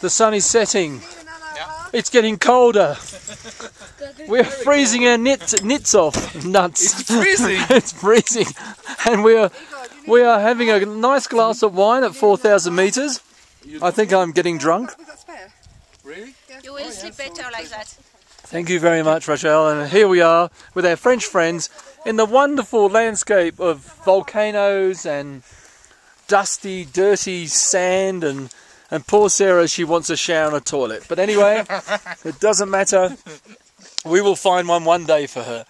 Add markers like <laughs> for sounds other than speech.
The sun is setting. It's getting colder. <laughs> We're freezing our knits, knits off. Nuts. It's freezing. <laughs> it's freezing. And we are we are having a nice glass of wine at 4,000 meters. I think I'm getting drunk. Really? You will sleep better like that. Thank you very much, Rachel. And here we are with our French friends in the wonderful landscape of volcanoes and dusty, dirty sand and and poor Sarah, she wants a shower and a toilet. But anyway, <laughs> it doesn't matter. We will find one one day for her.